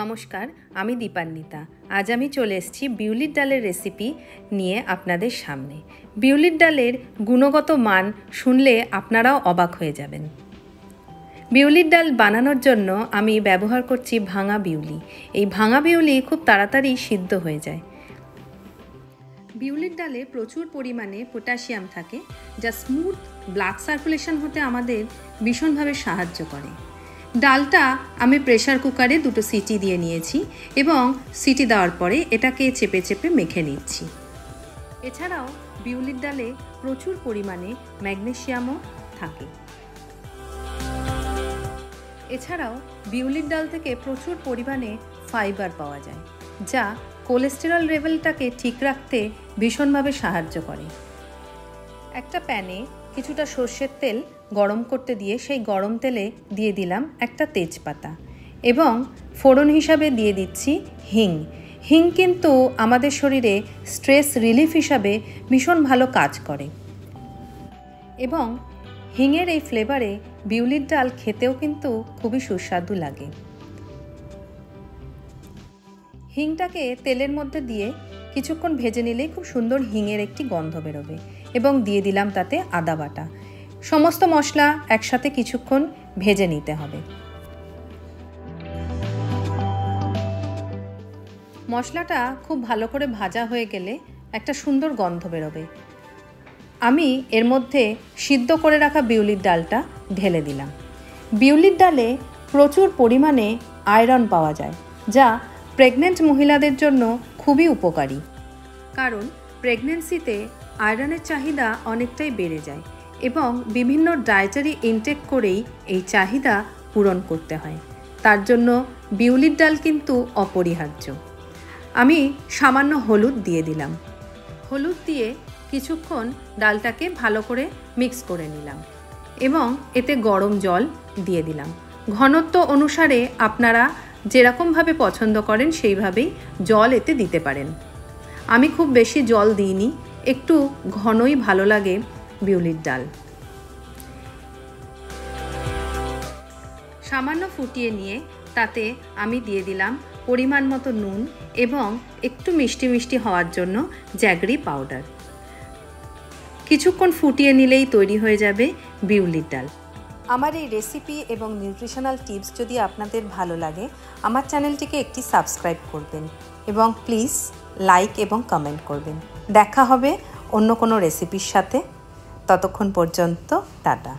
নমস্কার, আমি দীপান্বিতা। আজ আমি চলে এসেছি বিউলির ডালের রেসিপি নিয়ে আপনাদের সামনে। বিউলির ডালের গুণগত মান শুনলে আপনারাও অবাক হয়ে যাবেন। বিউলির ডাল বানানোর জন্য আমি ব্যবহার করছি ভাঙা বিউলি। এই ভাঙা বিউলি খুব তাড়াতাড়ি সিদ্ধ হয়ে যায়। বিউলির ডালে প্রচুর পরিমাণে পটাশিয়াম থাকে, যা স্মুথ ব্লাড সার্কুলেশন হতে আমাদের ভীষণভাবে সাহায্য করে। ডালটা আমি প্রেশার কুকারে দুটো সিটি দিয়ে নিয়েছি এবং সিটি দেওয়ার পরে এটাকে চেপে চেপে মেখে নিচ্ছি। এছাড়াও বিউলির ডালে প্রচুর পরিমাণে ম্যাগনেশিয়ামও থাকে। এছাড়াও বিউলির ডাল থেকে প্রচুর পরিমাণে ফাইবার পাওয়া যায়, যা কোলেস্টেরল লেভেলটাকে ঠিক রাখতে ভীষণভাবে সাহায্য করে। একটা প্যানে কিছুটা সর্ষের তেল গরম করতে দিয়ে সেই গরম তেলে দিয়ে দিলাম একটা তেজপাতা এবং ফোড়ন হিসাবে দিয়ে দিচ্ছি হিং। হিং কিন্তু আমাদের শরীরে স্ট্রেস রিলিফ হিসাবে ভীষণ ভালো কাজ করে। এবং হিংয়ের এই ফ্লেভারে বিউলির ডাল খেতেও কিন্তু খুবই সুস্বাদু লাগে। হিংটাকে তেলের মধ্যে দিয়ে কিছুক্ষণ ভেজে নিলেই খুব সুন্দর হিঙের একটি গন্ধ বেরোবে এবং দিয়ে দিলাম তাতে আদা বাটা। সমস্ত মশলা একসাথে কিছুক্ষণ ভেজে নিতে হবে। মশলাটা খুব ভালো করে ভাজা হয়ে গেলে একটা সুন্দর গন্ধ বেরোবে। আমি এর মধ্যে সিদ্ধ করে রাখা বিউলির ডালটা ঢেলে দিলাম। বিউলির ডালে প্রচুর পরিমাণে আয়রন পাওয়া যায়, যা প্রেগনেন্ট মহিলাদের জন্য খুবই উপকারী। কারণ প্রেগনেন্সিতে আয়রনের চাহিদা অনেকটাই বেড়ে যায় এবং বিভিন্ন ডায়েটারি ইনটেক করেই এই চাহিদা পূরণ করতে হয়। তার জন্য বিউলির ডাল কিন্তু অপরিহার্য। আমি সামান্য হলুদ দিয়ে দিলাম। হলুদ দিয়ে কিছুক্ষণ ডালটাকে ভালো করে মিক্স করে নিলাম এবং এতে গরম জল দিয়ে দিলাম। ঘনত্ব অনুসারে আপনারা যেরকমভাবে পছন্দ করেন, সেইভাবেই জল এতে দিতে পারেন। আমি খুব বেশি জল দিইনি, একটু ঘনই ভালো লাগে বিউলির ডাল। সামান্য ফুটিয়ে নিয়ে তাতে আমি দিয়ে দিলাম পরিমাণ মতো নুন এবং একটু মিষ্টি মিষ্টি হওয়ার জন্য জ্যাগরি পাউডার। কিছুক্ষণ ফুটিয়ে নিলেই তৈরি হয়ে যাবে বিউলির ডাল। আমার এই রেসিপি এবং নিউট্রিশনাল টিপস যদি আপনাদের ভালো লাগে, আমার চ্যানেলটিকে একটি সাবস্ক্রাইব করবেন এবং প্লিজ লাইক এবং কমেন্ট করবেন। দেখা হবে অন্য কোনো রেসিপির সাথে। ততক্ষণ পর্যন্ত, টাটা।